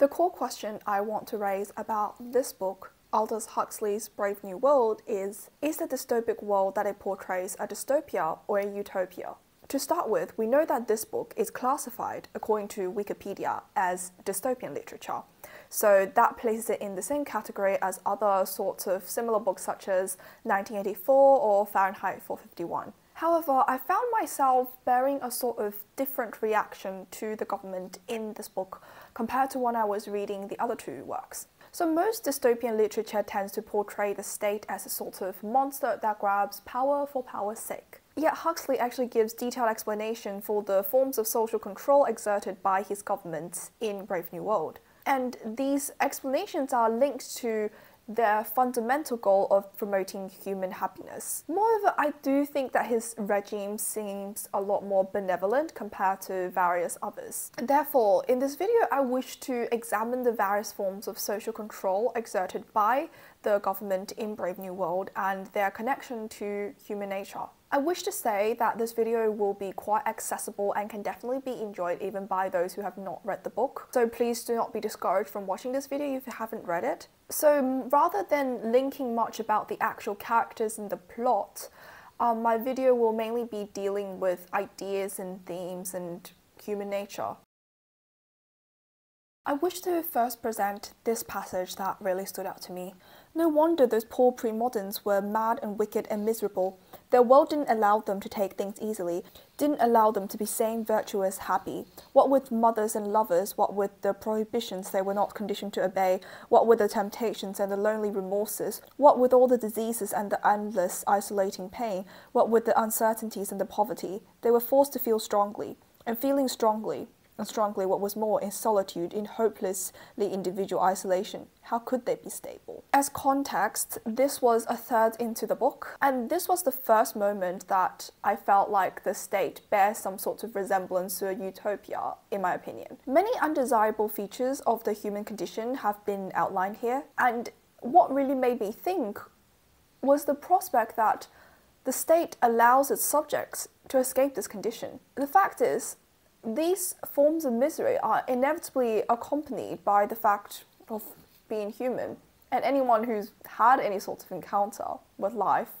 The core question I want to raise about this book, Aldous Huxley's Brave New World, is Is the dystopic world that it portrays a dystopia or a utopia? To start with, we know that this book is classified, according to Wikipedia, as dystopian literature. So that places it in the same category as other sorts of similar books such as 1984 or Fahrenheit 451. However, I found myself bearing a sort of different reaction to the government in this book compared to when I was reading the other two works. So most dystopian literature tends to portray the state as a sort of monster that grabs power for power's sake. Yet Huxley actually gives detailed explanation for the forms of social control exerted by his government in Brave New World. And these explanations are linked to their fundamental goal of promoting human happiness. Moreover, I do think that his regime seems a lot more benevolent compared to various others. Therefore, in this video, I wish to examine the various forms of social control exerted by the government in Brave New World and their connection to human nature. I wish to say that this video will be quite accessible and can definitely be enjoyed even by those who have not read the book. So please do not be discouraged from watching this video if you haven't read it. So rather than linking much about the actual characters and the plot, um, my video will mainly be dealing with ideas and themes and human nature. I wish to first present this passage that really stood out to me. No wonder those poor pre-moderns were mad and wicked and miserable. Their world didn't allow them to take things easily, didn't allow them to be sane, virtuous, happy. What with mothers and lovers, what with the prohibitions they were not conditioned to obey, what with the temptations and the lonely remorses, what with all the diseases and the endless isolating pain, what with the uncertainties and the poverty, they were forced to feel strongly. And feeling strongly, and strongly what was more in solitude, in hopelessly individual isolation. How could they be stable? As context, this was a third into the book, and this was the first moment that I felt like the state bears some sort of resemblance to a utopia, in my opinion. Many undesirable features of the human condition have been outlined here, and what really made me think was the prospect that the state allows its subjects to escape this condition. The fact is, these forms of misery are inevitably accompanied by the fact of being human. And anyone who's had any sort of encounter with life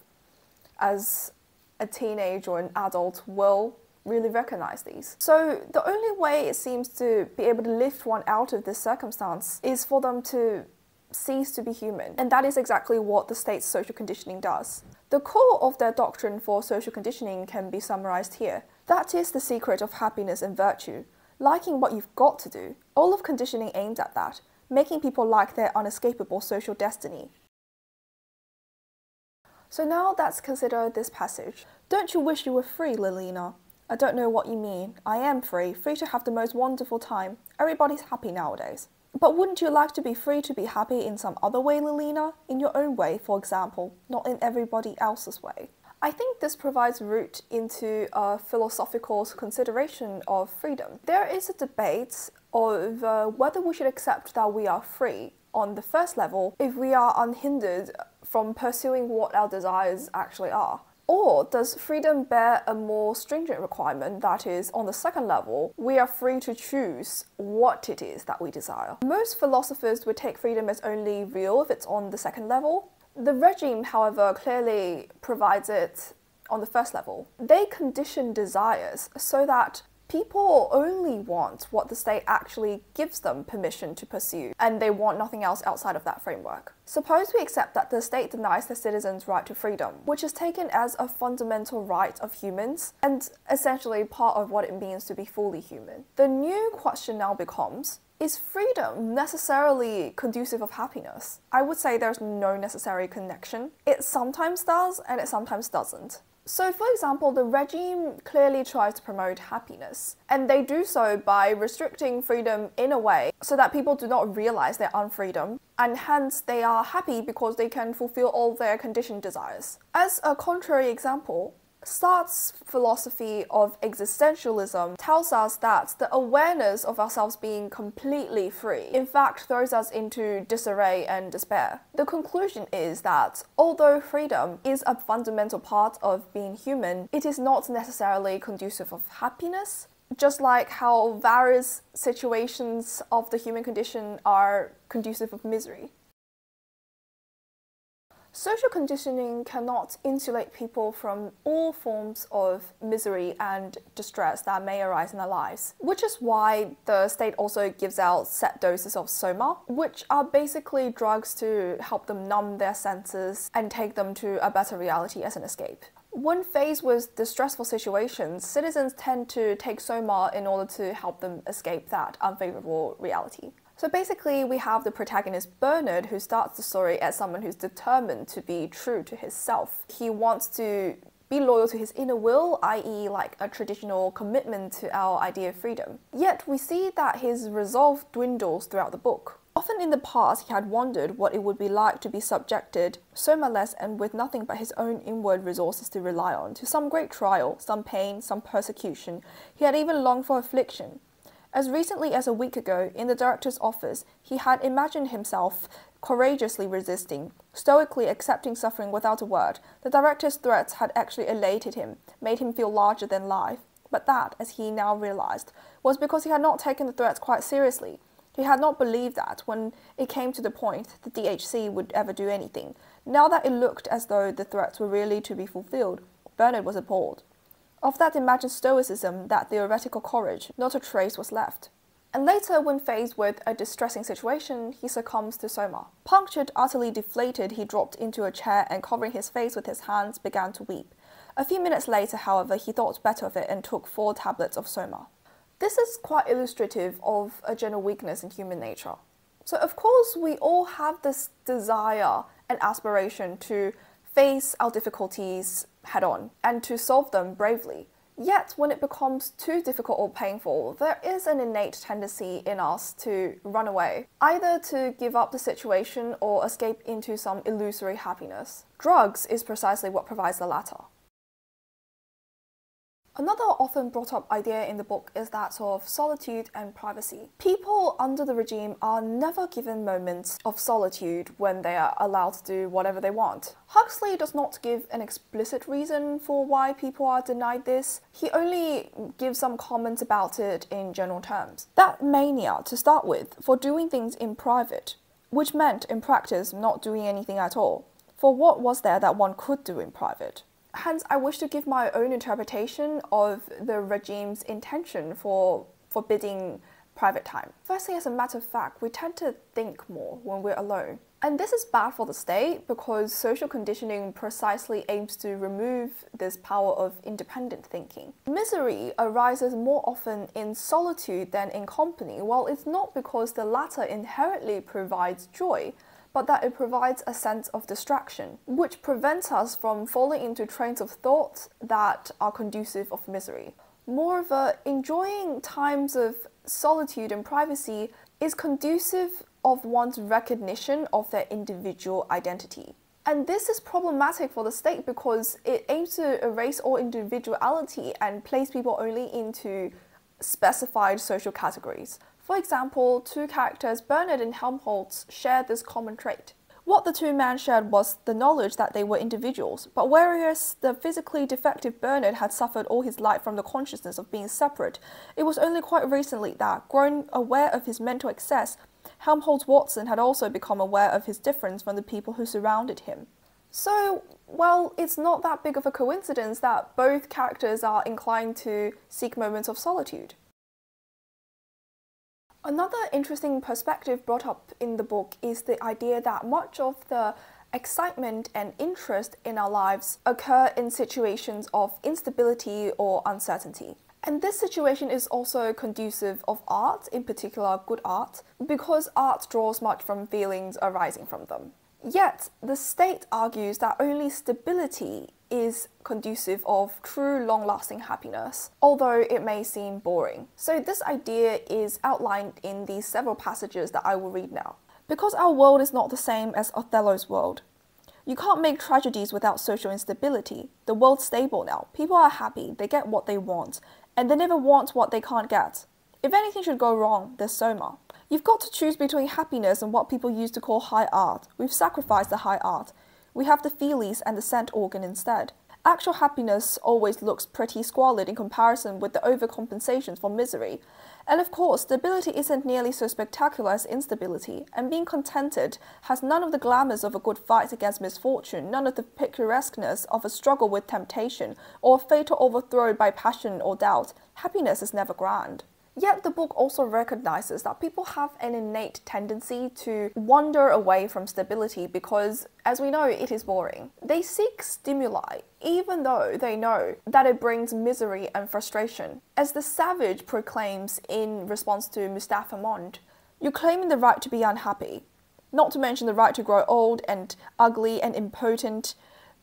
as a teenage or an adult will really recognize these. So the only way it seems to be able to lift one out of this circumstance is for them to cease to be human. And that is exactly what the state's social conditioning does. The core of their doctrine for social conditioning can be summarized here. That is the secret of happiness and virtue, liking what you've got to do. All of conditioning aims at that, making people like their unescapable social destiny. So now let's consider this passage. Don't you wish you were free, Lenina? I don't know what you mean. I am free, free to have the most wonderful time. Everybody's happy nowadays. But wouldn't you like to be free to be happy in some other way, Lenina? In your own way, for example, not in everybody else's way. I think this provides root into a philosophical consideration of freedom. There is a debate of whether we should accept that we are free on the first level if we are unhindered from pursuing what our desires actually are. Or does freedom bear a more stringent requirement that is, on the second level, we are free to choose what it is that we desire? Most philosophers would take freedom as only real if it's on the second level, the regime, however, clearly provides it on the first level. They condition desires so that people only want what the state actually gives them permission to pursue, and they want nothing else outside of that framework. Suppose we accept that the state denies the citizens' right to freedom, which is taken as a fundamental right of humans, and essentially part of what it means to be fully human. The new question now becomes is freedom necessarily conducive of happiness? I would say there's no necessary connection. It sometimes does and it sometimes doesn't. So, for example, the regime clearly tries to promote happiness, and they do so by restricting freedom in a way so that people do not realize their unfreedom, and hence they are happy because they can fulfill all their conditioned desires. As a contrary example, Sartre's philosophy of existentialism tells us that the awareness of ourselves being completely free, in fact, throws us into disarray and despair. The conclusion is that although freedom is a fundamental part of being human, it is not necessarily conducive of happiness, just like how various situations of the human condition are conducive of misery. Social conditioning cannot insulate people from all forms of misery and distress that may arise in their lives, which is why the state also gives out set doses of soma, which are basically drugs to help them numb their senses and take them to a better reality as an escape. When faced with distressful situations, citizens tend to take soma in order to help them escape that unfavorable reality. So basically, we have the protagonist Bernard who starts the story as someone who's determined to be true to himself. He wants to be loyal to his inner will, i.e., like a traditional commitment to our idea of freedom. Yet we see that his resolve dwindles throughout the book. Often in the past, he had wondered what it would be like to be subjected, so much less and with nothing but his own inward resources to rely on, to some great trial, some pain, some persecution. He had even longed for affliction. As recently as a week ago, in the director's office, he had imagined himself courageously resisting, stoically accepting suffering without a word. The director's threats had actually elated him, made him feel larger than life. But that, as he now realized, was because he had not taken the threats quite seriously. He had not believed that, when it came to the point, the DHC would ever do anything. Now that it looked as though the threats were really to be fulfilled, Bernard was appalled. Of that imagined stoicism, that theoretical courage, not a trace was left. And later, when faced with a distressing situation, he succumbs to soma. Punctured, utterly deflated, he dropped into a chair and covering his face with his hands began to weep. A few minutes later, however, he thought better of it and took four tablets of soma. This is quite illustrative of a general weakness in human nature. So, of course, we all have this desire and aspiration to face our difficulties head on and to solve them bravely. Yet, when it becomes too difficult or painful, there is an innate tendency in us to run away, either to give up the situation or escape into some illusory happiness. Drugs is precisely what provides the latter. Another often brought up idea in the book is that of solitude and privacy. People under the regime are never given moments of solitude when they are allowed to do whatever they want. Huxley does not give an explicit reason for why people are denied this. He only gives some comments about it in general terms. That mania, to start with, for doing things in private, which meant in practice not doing anything at all. For what was there that one could do in private? Hence, I wish to give my own interpretation of the regime's intention for forbidding private time. Firstly, as a matter of fact, we tend to think more when we're alone. And this is bad for the state because social conditioning precisely aims to remove this power of independent thinking. Misery arises more often in solitude than in company, while it's not because the latter inherently provides joy, but that it provides a sense of distraction, which prevents us from falling into trains of thought that are conducive of misery. Moreover, enjoying times of solitude and privacy is conducive of one's recognition of their individual identity. And this is problematic for the state because it aims to erase all individuality and place people only into specified social categories. For example, two characters, Bernard and Helmholtz, shared this common trait. What the two men shared was the knowledge that they were individuals, but whereas the physically defective Bernard had suffered all his life from the consciousness of being separate, it was only quite recently that, grown aware of his mental excess, Helmholtz Watson had also become aware of his difference from the people who surrounded him. So, well, it's not that big of a coincidence that both characters are inclined to seek moments of solitude. Another interesting perspective brought up in the book is the idea that much of the excitement and interest in our lives occur in situations of instability or uncertainty. And this situation is also conducive of art, in particular good art, because art draws much from feelings arising from them. Yet, the state argues that only stability is conducive of true long lasting happiness, although it may seem boring. So, this idea is outlined in these several passages that I will read now. Because our world is not the same as Othello's world. You can't make tragedies without social instability. The world's stable now. People are happy, they get what they want, and they never want what they can't get. If anything should go wrong, there's Soma. You've got to choose between happiness and what people used to call high art. We've sacrificed the high art. We have the feelies and the scent organ instead. Actual happiness always looks pretty squalid in comparison with the overcompensations for misery. And of course, stability isn't nearly so spectacular as instability, and being contented has none of the glamours of a good fight against misfortune, none of the picturesqueness of a struggle with temptation, or a fatal overthrow by passion or doubt. Happiness is never grand. Yet the book also recognizes that people have an innate tendency to wander away from stability because, as we know, it is boring. They seek stimuli, even though they know that it brings misery and frustration. As the savage proclaims in response to Mustapha Mond, you're claiming the right to be unhappy, not to mention the right to grow old and ugly and impotent,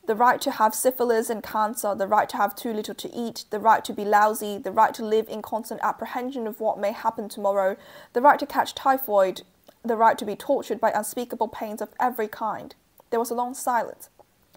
the right to have syphilis and cancer, the right to have too little to eat, the right to be lousy, the right to live in constant apprehension of what may happen tomorrow, the right to catch typhoid, the right to be tortured by unspeakable pains of every kind. There was a long silence.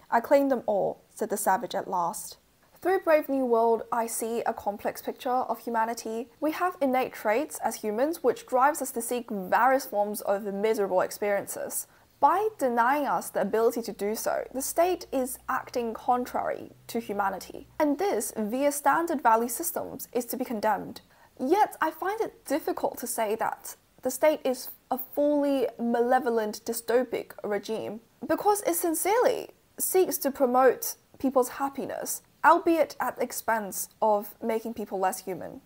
I claim them all, said the savage at last. Through Brave New World, I see a complex picture of humanity. We have innate traits as humans which drives us to seek various forms of miserable experiences. By denying us the ability to do so, the state is acting contrary to humanity. And this, via standard value systems, is to be condemned. Yet, I find it difficult to say that the state is a fully malevolent dystopic regime because it sincerely seeks to promote people's happiness, albeit at the expense of making people less human.